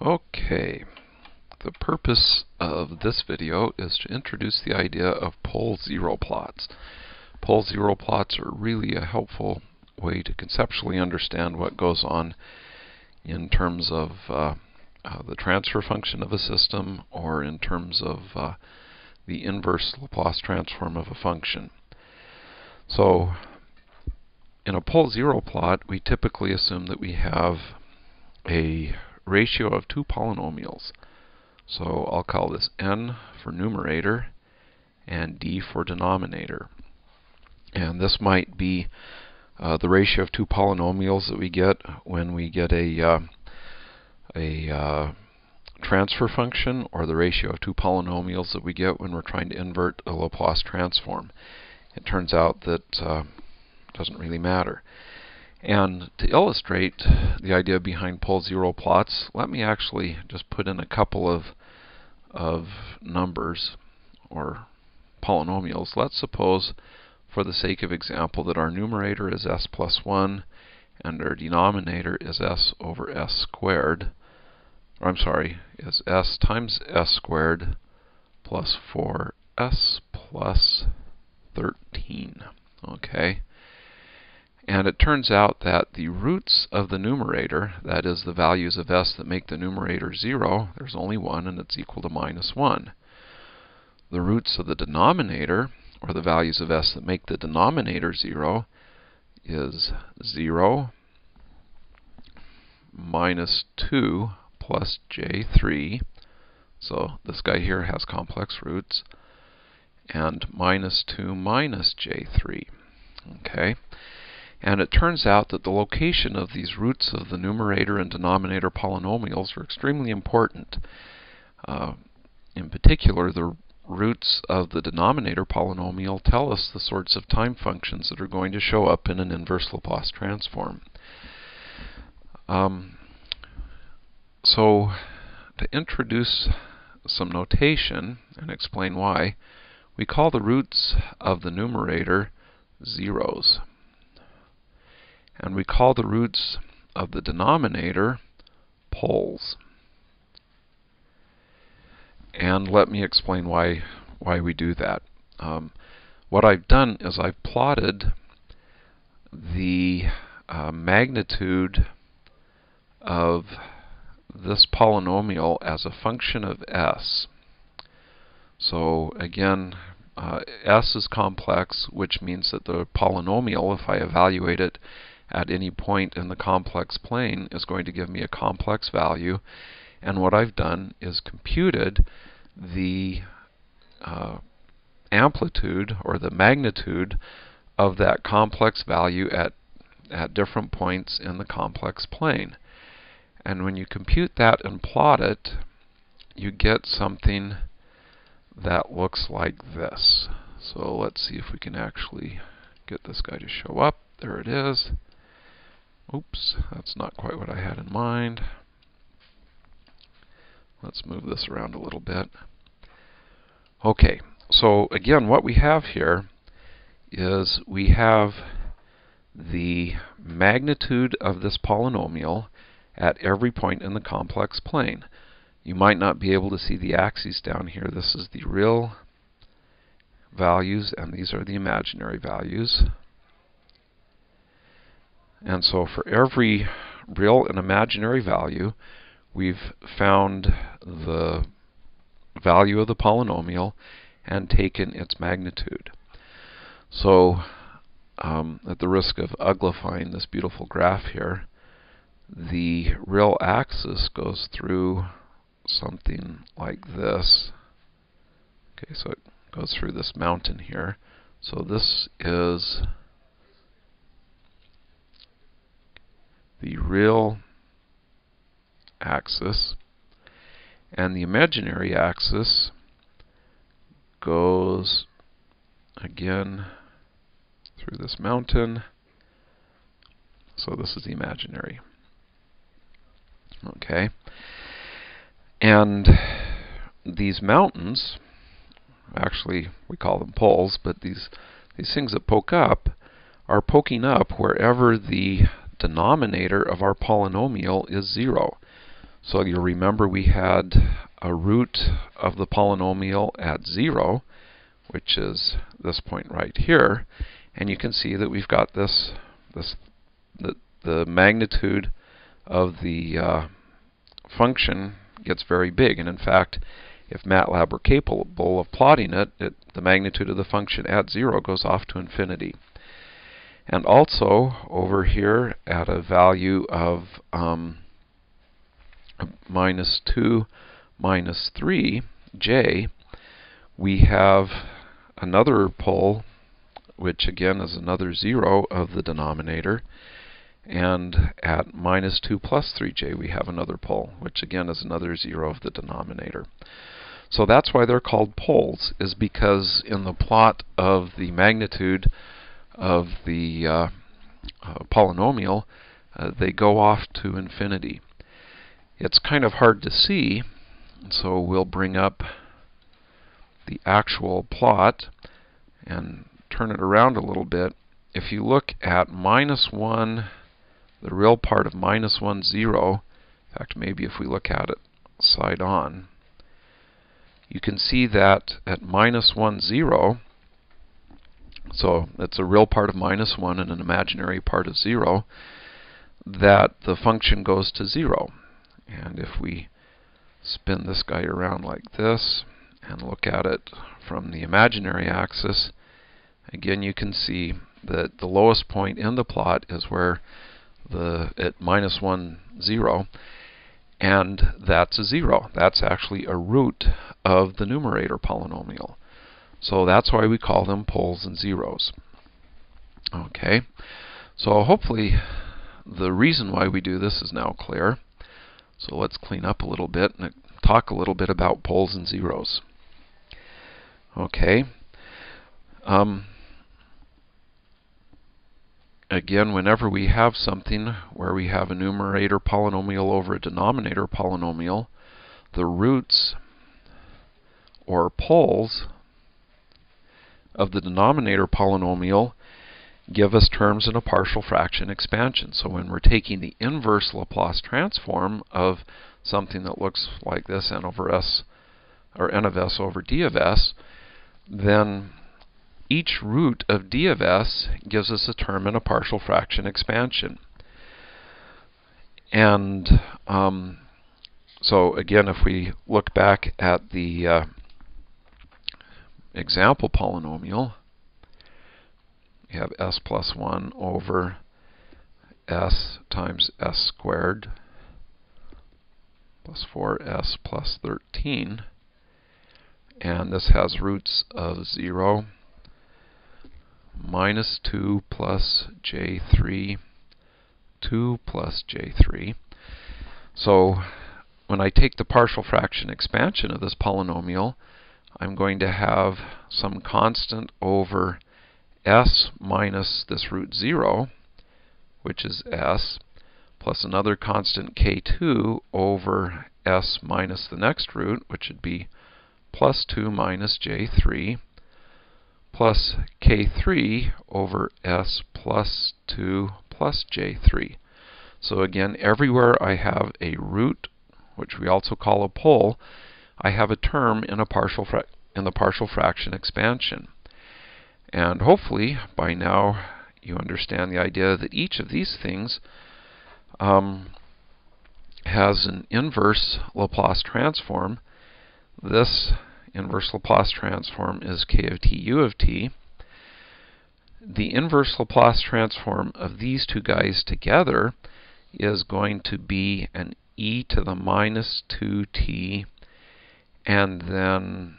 Okay, the purpose of this video is to introduce the idea of pole zero plots. Pole zero plots are really a helpful way to conceptually understand what goes on in terms of uh, uh, the transfer function of a system or in terms of uh, the inverse Laplace transform of a function. So in a pole zero plot, we typically assume that we have a ratio of two polynomials. So I'll call this n for numerator and d for denominator. And this might be uh, the ratio of two polynomials that we get when we get a, uh, a uh, transfer function or the ratio of two polynomials that we get when we're trying to invert a Laplace transform. It turns out that uh, it doesn't really matter. And to illustrate the idea behind pole zero plots, let me actually just put in a couple of, of numbers or polynomials. Let's suppose, for the sake of example, that our numerator is s plus 1 and our denominator is s over s squared. Or I'm sorry, is s times s squared plus 4s plus 13. Okay. And it turns out that the roots of the numerator, that is the values of s that make the numerator 0, there's only one and it's equal to minus 1. The roots of the denominator, or the values of s that make the denominator 0, is 0, minus 2 plus j3. So this guy here has complex roots. And minus 2 minus j3. Okay. And it turns out that the location of these roots of the numerator and denominator polynomials are extremely important. Uh, in particular, the roots of the denominator polynomial tell us the sorts of time functions that are going to show up in an inverse Laplace transform. Um, so, to introduce some notation and explain why, we call the roots of the numerator zeros and we call the roots of the denominator poles. And let me explain why why we do that. Um, what I've done is I've plotted the uh, magnitude of this polynomial as a function of s. So again, uh, s is complex, which means that the polynomial, if I evaluate it at any point in the complex plane is going to give me a complex value. And what I've done is computed the uh, amplitude or the magnitude of that complex value at, at different points in the complex plane. And when you compute that and plot it, you get something that looks like this. So let's see if we can actually get this guy to show up. There it is. Oops, that's not quite what I had in mind. Let's move this around a little bit. Okay, so again, what we have here is we have the magnitude of this polynomial at every point in the complex plane. You might not be able to see the axes down here. This is the real values, and these are the imaginary values. And so for every real and imaginary value, we've found the value of the polynomial and taken its magnitude. So um, at the risk of uglifying this beautiful graph here, the real axis goes through something like this. Okay, so it goes through this mountain here. So this is the real axis and the imaginary axis goes again through this mountain. So this is the imaginary. Okay. And these mountains, actually we call them poles, but these these things that poke up are poking up wherever the denominator of our polynomial is 0. So you'll remember we had a root of the polynomial at 0, which is this point right here. And you can see that we've got this, this the, the magnitude of the uh, function gets very big. And in fact, if MATLAB were capable of plotting it, it, the magnitude of the function at 0 goes off to infinity. And also, over here at a value of um, minus 2 minus 3, j, we have another pole, which again is another 0 of the denominator. And at minus 2 plus 3j, we have another pole, which again is another 0 of the denominator. So that's why they're called poles, is because in the plot of the magnitude of the uh, uh, polynomial, uh, they go off to infinity. It's kind of hard to see, so we'll bring up the actual plot and turn it around a little bit. If you look at minus 1 the real part of minus 1, 0, in fact, maybe if we look at it side on, you can see that at minus 1, 0, so it's a real part of minus 1 and an imaginary part of 0, that the function goes to 0. And if we spin this guy around like this and look at it from the imaginary axis, again you can see that the lowest point in the plot is where the at minus 1, 0, and that's a 0. That's actually a root of the numerator polynomial. So that's why we call them poles and zeros. Okay, so hopefully the reason why we do this is now clear. So let's clean up a little bit and talk a little bit about poles and zeros. Okay. Um, again, whenever we have something where we have a numerator polynomial over a denominator polynomial, the roots or poles of the denominator polynomial give us terms in a partial fraction expansion. So when we're taking the inverse Laplace transform of something that looks like this n over s or n of s over d of s, then each root of d of s gives us a term in a partial fraction expansion. And um, so again, if we look back at the uh, example polynomial, we have s plus 1 over s times s squared plus 4s plus 13. And this has roots of 0 minus 2 plus j3, 2 plus j3. So when I take the partial fraction expansion of this polynomial, I'm going to have some constant over s minus this root 0, which is s, plus another constant k2 over s minus the next root, which would be plus 2 minus j3 plus k3 over s plus 2 plus j3. So again, everywhere I have a root, which we also call a pole, I have a term in a partial in the partial fraction expansion. And hopefully by now you understand the idea that each of these things um, has an inverse Laplace transform. This inverse Laplace transform is k of t u of t. The inverse Laplace transform of these two guys together is going to be an e to the minus 2t, and then,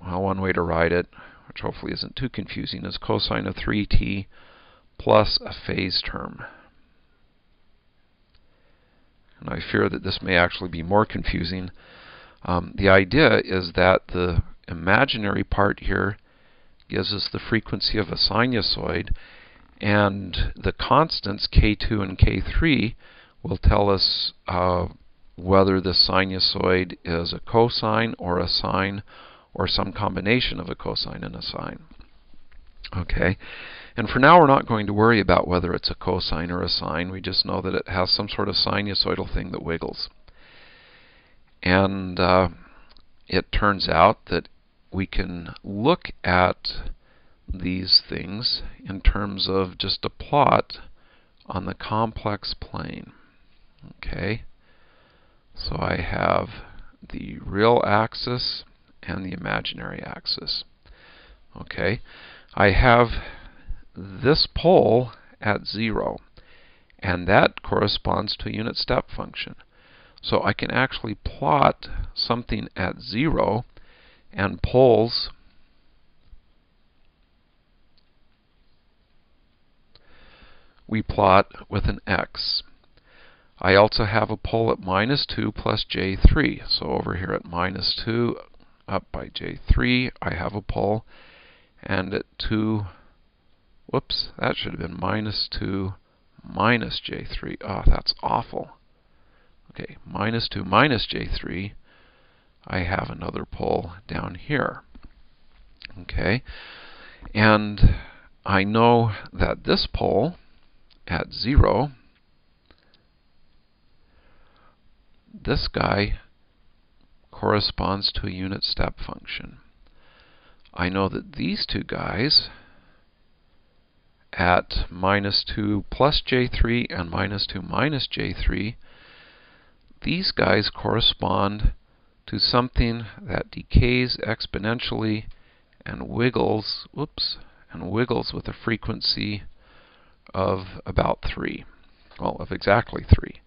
well, one way to write it, which hopefully isn't too confusing, is cosine of 3t plus a phase term. And I fear that this may actually be more confusing um, the idea is that the imaginary part here gives us the frequency of a sinusoid, and the constants k2 and k3 will tell us uh, whether the sinusoid is a cosine or a sine or some combination of a cosine and a sine. Okay, and for now we're not going to worry about whether it's a cosine or a sine. We just know that it has some sort of sinusoidal thing that wiggles. And uh, it turns out that we can look at these things in terms of just a plot on the complex plane. Okay, so I have the real axis and the imaginary axis. Okay, I have this pole at 0, and that corresponds to a unit step function. So I can actually plot something at 0 and poles we plot with an x. I also have a pole at minus 2 plus j3. So over here at minus 2 up by j3 I have a pole and at 2 whoops that should have been minus 2 minus j3. Oh ah, that's awful. Okay, minus 2 minus j3 I have another pole down here. Okay, and I know that this pole at 0, this guy corresponds to a unit step function. I know that these two guys at minus 2 plus j3 and minus 2 minus j3, these guys correspond to something that decays exponentially and wiggles, whoops, and wiggles with a frequency of about 3. Well, of exactly 3.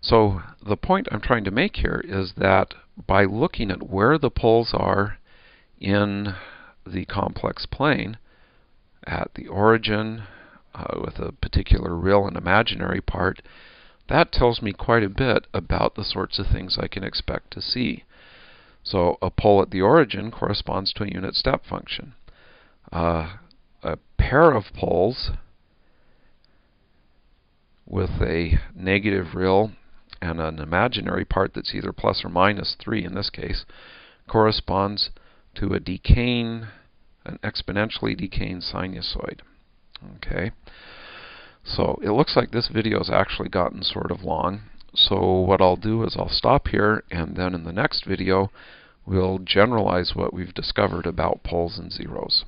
So the point I'm trying to make here is that by looking at where the poles are in the complex plane, at the origin, uh, with a particular real and imaginary part, that tells me quite a bit about the sorts of things I can expect to see. So a pole at the origin corresponds to a unit step function. Uh, a pair of poles with a negative real and an imaginary part that's either plus or minus 3 in this case corresponds to a decaying, an exponentially decaying sinusoid. Okay. So it looks like this video has actually gotten sort of long. So what I'll do is I'll stop here and then in the next video we'll generalize what we've discovered about poles and zeros.